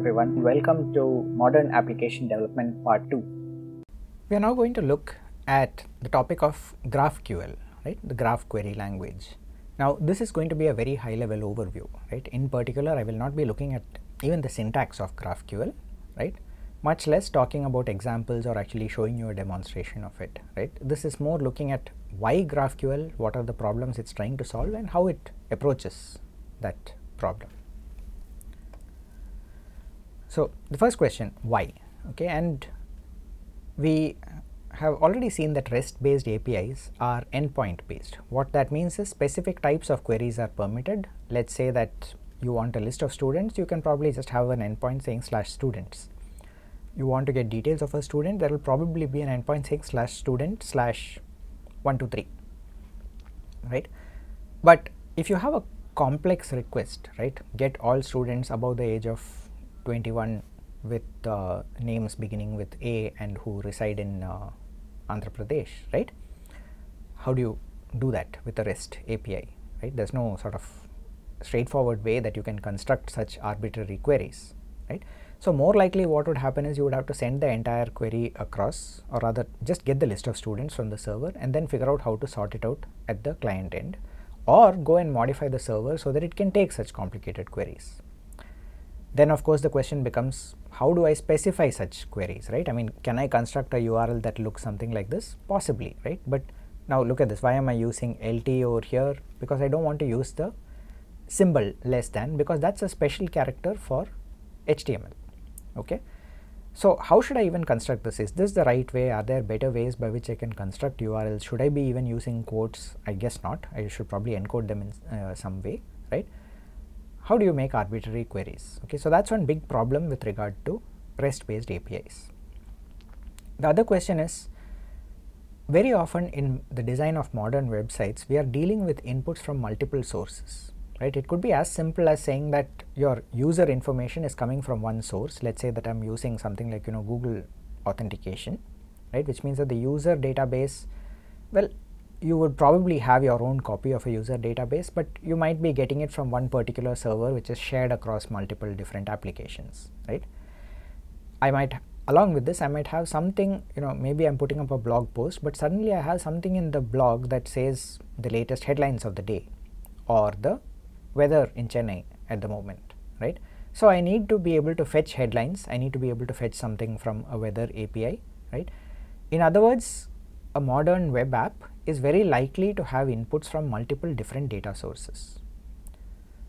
everyone. Welcome to Modern Application Development Part 2. We are now going to look at the topic of GraphQL, right? The graph query language. Now, this is going to be a very high level overview, right? In particular, I will not be looking at even the syntax of GraphQL, right? Much less talking about examples or actually showing you a demonstration of it, right? This is more looking at why GraphQL, what are the problems it's trying to solve and how it approaches that problem. So, the first question why okay and we have already seen that REST based APIs are endpoint based. What that means is specific types of queries are permitted. Let us say that you want a list of students, you can probably just have an endpoint saying slash students. You want to get details of a student, there will probably be an endpoint saying slash student slash 123, right. But if you have a complex request, right, get all students above the age of 21 with uh, names beginning with A and who reside in uh, Andhra Pradesh, right? How do you do that with a REST API, right? There's no sort of straightforward way that you can construct such arbitrary queries, right? So, more likely what would happen is you would have to send the entire query across or rather just get the list of students from the server and then figure out how to sort it out at the client end or go and modify the server so that it can take such complicated queries. Then of course the question becomes how do I specify such queries, right? I mean, can I construct a URL that looks something like this? Possibly, right? But now look at this, why am I using LT over here? Because I don't want to use the symbol less than because that's a special character for HTML, okay? So how should I even construct this? Is this the right way? Are there better ways by which I can construct URLs? Should I be even using quotes? I guess not. I should probably encode them in uh, some way, right? How do you make arbitrary queries? Okay, so that's one big problem with regard to REST based APIs. The other question is very often in the design of modern websites, we are dealing with inputs from multiple sources, right? It could be as simple as saying that your user information is coming from one source. Let's say that I'm using something like, you know, Google authentication, right? Which means that the user database, well, you would probably have your own copy of a user database, but you might be getting it from one particular server which is shared across multiple different applications, right? I might along with this I might have something you know maybe I'm putting up a blog post but suddenly I have something in the blog that says the latest headlines of the day or the weather in Chennai at the moment, right? So I need to be able to fetch headlines, I need to be able to fetch something from a weather API, right? In other words, a modern web app is very likely to have inputs from multiple different data sources.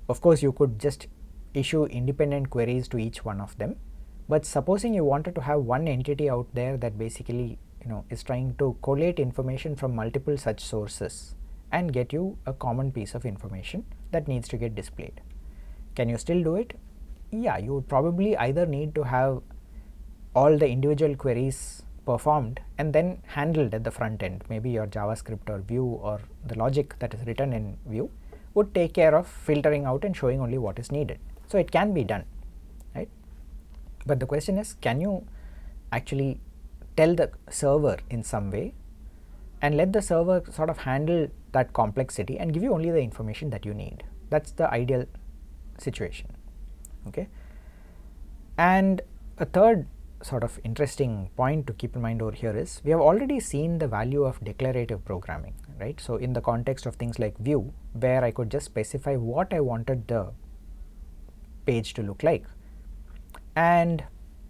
Of course, you could just issue independent queries to each one of them, but supposing you wanted to have one entity out there that basically you know is trying to collate information from multiple such sources and get you a common piece of information that needs to get displayed. Can you still do it? Yeah, you would probably either need to have all the individual queries performed and then handled at the front end. Maybe your javascript or vue or the logic that is written in vue would take care of filtering out and showing only what is needed. So it can be done right? But the question is can you actually tell the server in some way and let the server sort of handle that complexity and give you only the information that you need? That's the ideal situation okay? And a third sort of interesting point to keep in mind over here is we have already seen the value of declarative programming, right. So, in the context of things like Vue where I could just specify what I wanted the page to look like and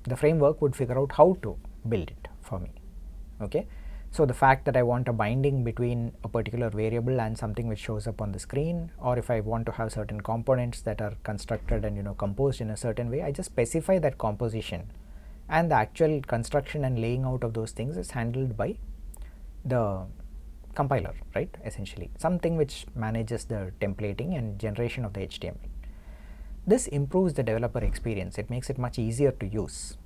the framework would figure out how to build it for me. Okay. So, the fact that I want a binding between a particular variable and something which shows up on the screen or if I want to have certain components that are constructed and you know composed in a certain way, I just specify that composition and the actual construction and laying out of those things is handled by the compiler right essentially something which manages the templating and generation of the HTML. This improves the developer experience it makes it much easier to use.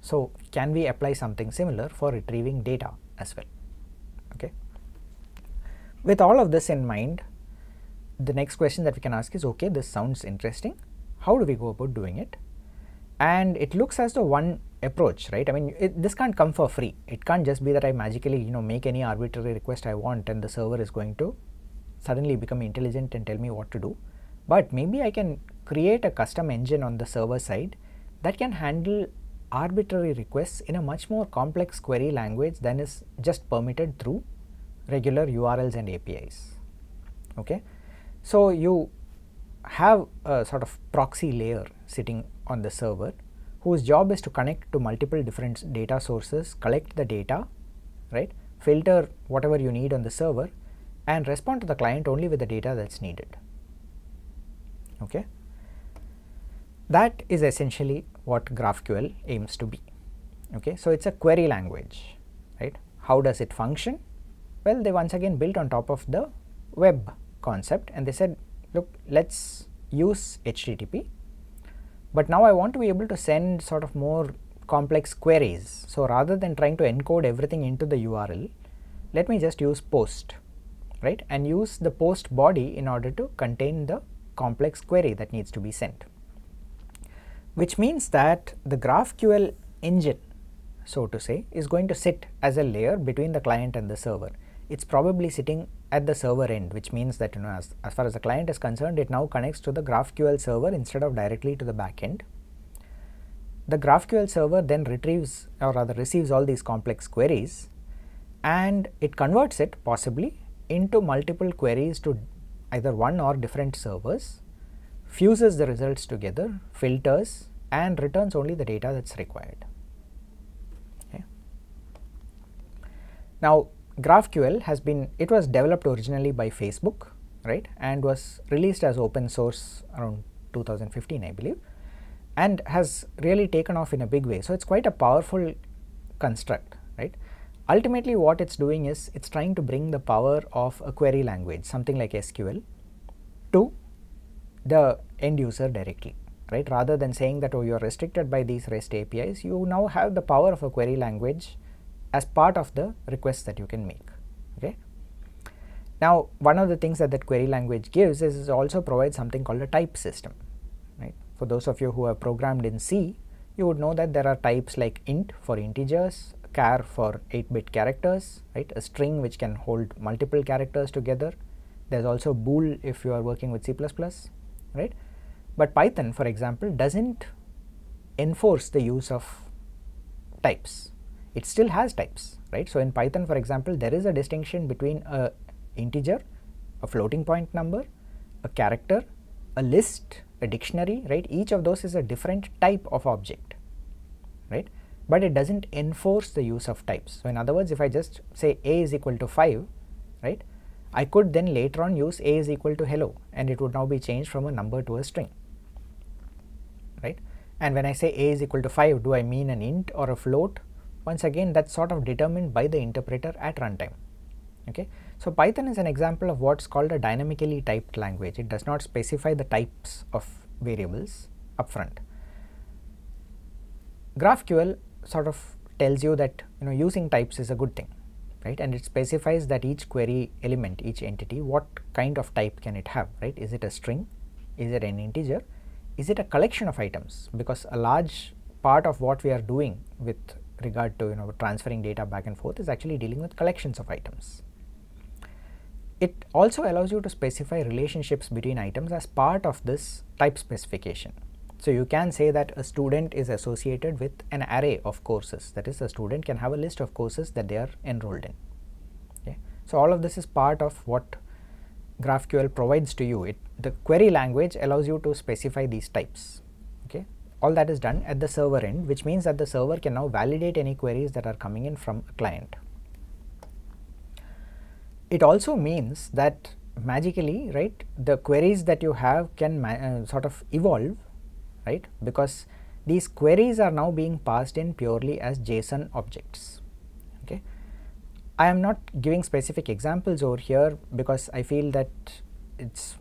So, can we apply something similar for retrieving data as well okay. With all of this in mind the next question that we can ask is okay this sounds interesting how do we go about doing it and it looks as though one approach right i mean it, this can't come for free it can't just be that i magically you know make any arbitrary request i want and the server is going to suddenly become intelligent and tell me what to do but maybe i can create a custom engine on the server side that can handle arbitrary requests in a much more complex query language than is just permitted through regular URLs and APIs. Okay. So, you have a sort of proxy layer sitting on the server whose job is to connect to multiple different data sources, collect the data, right, filter whatever you need on the server and respond to the client only with the data that is needed. Okay. That is essentially what GraphQL aims to be. Okay. So, it is a query language, right. How does it function? Well, they once again built on top of the web concept and they said, look, let us use HTTP, but now I want to be able to send sort of more complex queries. So, rather than trying to encode everything into the URL, let me just use post, right, and use the post body in order to contain the complex query that needs to be sent which means that the GraphQL engine so to say is going to sit as a layer between the client and the server. It is probably sitting at the server end which means that you know as, as far as the client is concerned it now connects to the GraphQL server instead of directly to the backend. The GraphQL server then retrieves or rather receives all these complex queries and it converts it possibly into multiple queries to either one or different servers fuses the results together, filters and returns only the data that is required. Okay. Now, GraphQL has been, it was developed originally by Facebook, right, and was released as open source around 2015, I believe, and has really taken off in a big way. So, it is quite a powerful construct, right. Ultimately, what it is doing is it is trying to bring the power of a query language, something like SQL, to the end user directly right rather than saying that oh you are restricted by these REST APIs you now have the power of a query language as part of the requests that you can make okay. Now one of the things that that query language gives is also provides something called a type system right. For those of you who have programmed in C you would know that there are types like int for integers, char for 8 bit characters right a string which can hold multiple characters together. There is also bool if you are working with C++ right. But Python for example does not enforce the use of types, it still has types right. So, in Python for example there is a distinction between a integer, a floating point number, a character, a list, a dictionary right each of those is a different type of object right, but it does not enforce the use of types. So, in other words if I just say a is equal to 5 right I could then later on use a is equal to hello and it would now be changed from a number to a string right. And when I say a is equal to 5 do I mean an int or a float once again that is sort of determined by the interpreter at runtime. Okay. So, Python is an example of what is called a dynamically typed language it does not specify the types of variables upfront. GraphQL sort of tells you that you know using types is a good thing right and it specifies that each query element each entity what kind of type can it have right is it a string is it an integer is it a collection of items because a large part of what we are doing with regard to you know transferring data back and forth is actually dealing with collections of items it also allows you to specify relationships between items as part of this type specification so, you can say that a student is associated with an array of courses that is a student can have a list of courses that they are enrolled in. Okay. So, all of this is part of what GraphQL provides to you. It, the query language allows you to specify these types. All that is done at the server end which means that the server can now validate any queries that are coming in from a client. It also means that magically right the queries that you have can uh, sort of evolve right because these queries are now being passed in purely as JSON objects. Okay. I am not giving specific examples over here because I feel that it is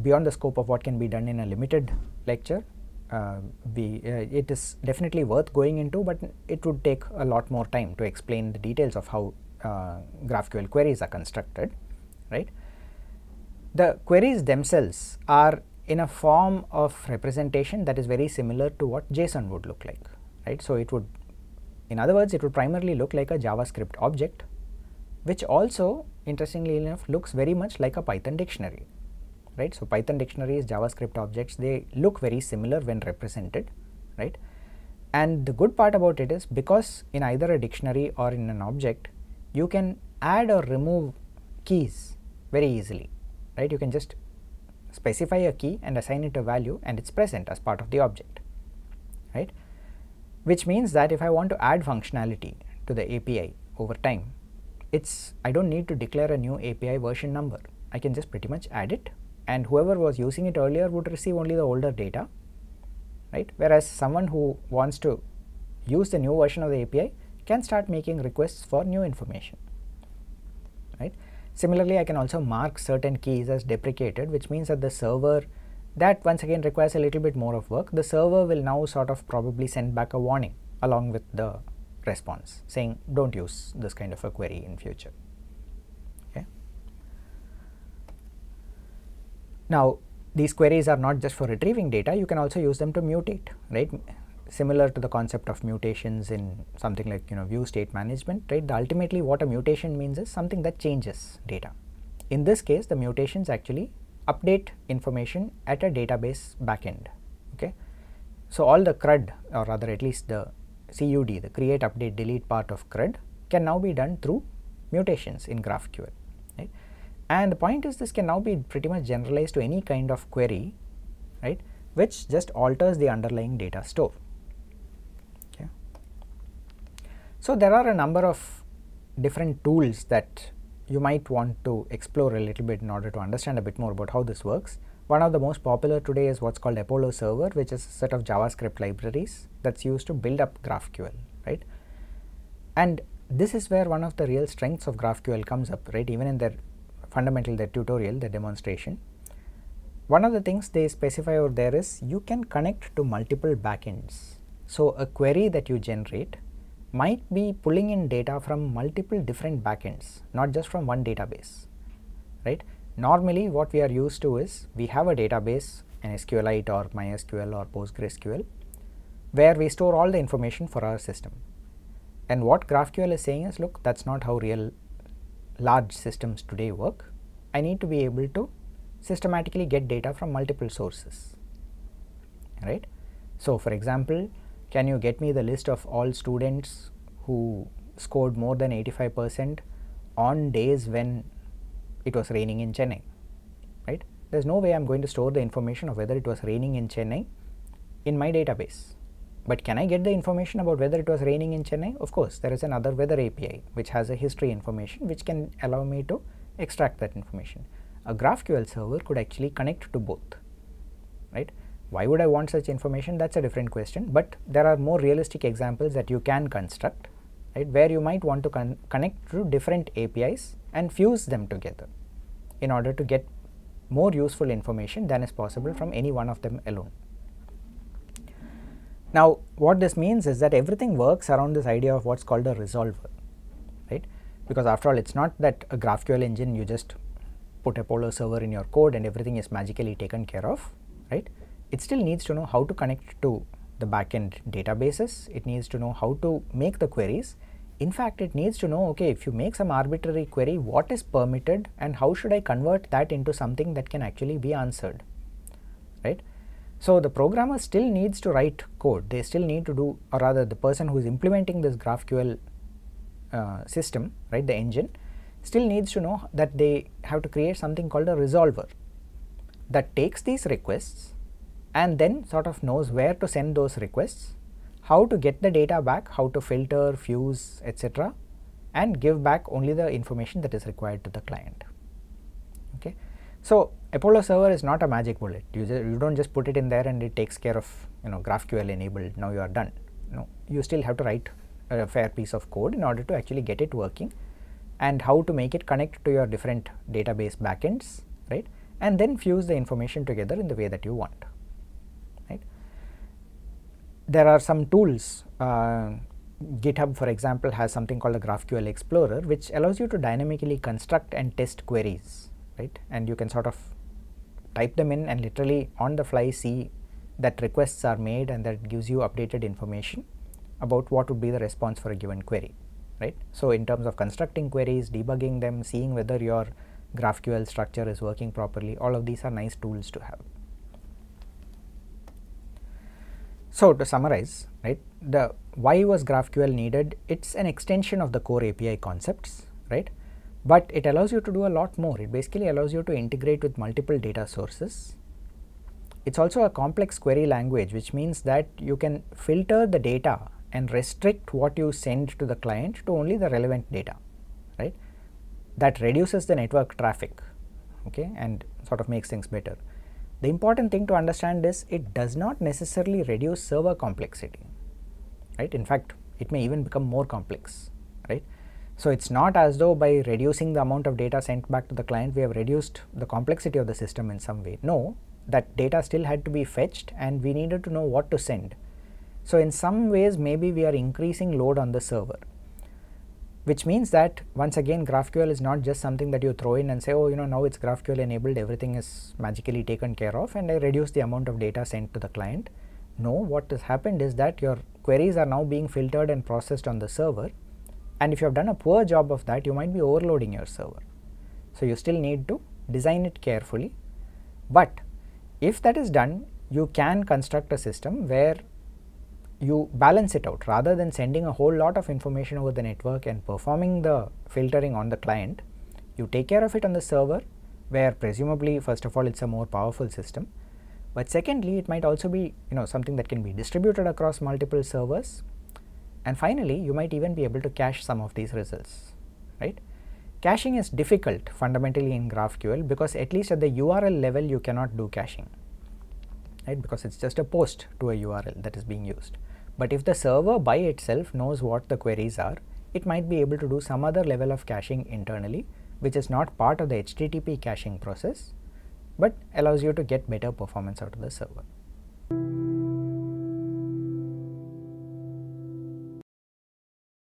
beyond the scope of what can be done in a limited lecture. Uh, we, uh, it is definitely worth going into, but it would take a lot more time to explain the details of how uh, GraphQL queries are constructed, right. The queries themselves are in a form of representation that is very similar to what JSON would look like, right. So, it would in other words it would primarily look like a JavaScript object which also interestingly enough looks very much like a Python dictionary, right. So, Python dictionaries, JavaScript objects they look very similar when represented, right. and the good part about it is because in either a dictionary or in an object you can add or remove keys very easily right you can just specify a key and assign it a value and it's present as part of the object right which means that if I want to add functionality to the API over time it's I don't need to declare a new API version number I can just pretty much add it and whoever was using it earlier would receive only the older data right? Whereas someone who wants to use the new version of the API can start making requests for new information right? Similarly I can also mark certain keys as deprecated which means that the server that once again requires a little bit more of work. The server will now sort of probably send back a warning along with the response saying don't use this kind of a query in future now these queries are not just for retrieving data you can also use them to mutate right? Similar to the concept of mutations in something like you know Vue state management right? The ultimately what a mutation means is something that changes data. In this case the mutations actually update information at a database backend okay? So all the crud or rather at least the CUD the create update delete part of CRUD can now be done through mutations in GraphQL and the point is this can now be pretty much generalized to any kind of query right which just alters the underlying data store okay so there are a number of different tools that you might want to explore a little bit in order to understand a bit more about how this works one of the most popular today is what's called Apollo server which is a set of JavaScript libraries that's used to build up GraphQL, right? And this is where one of the real strengths of GraphQL comes up, right? Even in their fundamental, the tutorial, the demonstration. One of the things they specify over there is you can connect to multiple backends. So a query that you generate might be pulling in data from multiple different backends, not just from one database, right? Normally what we are used to is we have a database an SQLite or MySQL or PostgreSQL where we store all the information for our system. And what GraphQL is saying is look that's not how real large systems today work. I need to be able to systematically get data from multiple sources right. So for example can you get me the list of all students who scored more than 85 percent on days when it was raining in Chennai, right. There is no way I am going to store the information of whether it was raining in Chennai in my database. But can I get the information about whether it was raining in Chennai? Of course, there is another weather API which has a history information which can allow me to extract that information. A GraphQL server could actually connect to both, right. Why would I want such information? That is a different question, but there are more realistic examples that you can construct, right, where you might want to con connect to different APIs and fuse them together in order to get more useful information than is possible from any one of them alone. Now what this means is that everything works around this idea of what is called a resolver right? Because after all it is not that a GraphQL engine you just put a Apollo server in your code and everything is magically taken care of right? It still needs to know how to connect to the backend databases. It needs to know how to make the queries. In fact, it needs to know okay if you make some arbitrary query what is permitted and how should I convert that into something that can actually be answered right. So, the programmer still needs to write code they still need to do or rather the person who is implementing this GraphQL uh, system right the engine still needs to know that they have to create something called a resolver that takes these requests and then sort of knows where to send those requests how to get the data back, how to filter, fuse, etc. and give back only the information that is required to the client. Okay. So, Apollo server is not a magic bullet, you, just, you do not just put it in there and it takes care of you know GraphQL enabled, now you are done. No, you still have to write a fair piece of code in order to actually get it working and how to make it connect to your different database backends, right, and then fuse the information together in the way that you want right? there are some tools uh, GitHub for example has something called a GraphQL Explorer which allows you to dynamically construct and test queries right and you can sort of type them in and literally on the fly see that requests are made and that gives you updated information about what would be the response for a given query right. So, in terms of constructing queries, debugging them, seeing whether your GraphQL structure is working properly all of these are nice tools to have. So, to summarize, right, the why was GraphQL needed? It's an extension of the core API concepts, right, but it allows you to do a lot more. It basically allows you to integrate with multiple data sources. It's also a complex query language, which means that you can filter the data and restrict what you send to the client to only the relevant data, right. That reduces the network traffic, okay, and sort of makes things better. The important thing to understand is it does not necessarily reduce server complexity, right. In fact, it may even become more complex, right. So, it is not as though by reducing the amount of data sent back to the client we have reduced the complexity of the system in some way. No, that data still had to be fetched and we needed to know what to send. So, in some ways maybe we are increasing load on the server which means that once again GraphQL is not just something that you throw in and say oh you know now it's GraphQL enabled everything is magically taken care of and I reduce the amount of data sent to the client. No what has happened is that your queries are now being filtered and processed on the server and if you have done a poor job of that you might be overloading your server. So, you still need to design it carefully, but if that is done you can construct a system where you balance it out rather than sending a whole lot of information over the network and performing the filtering on the client, you take care of it on the server where presumably first of all it is a more powerful system, but secondly it might also be you know something that can be distributed across multiple servers and finally you might even be able to cache some of these results, right. Caching is difficult fundamentally in GraphQL because at least at the URL level you cannot do caching, right, because it is just a post to a URL that is being used. But if the server by itself knows what the queries are, it might be able to do some other level of caching internally which is not part of the HTTP caching process, but allows you to get better performance out of the server.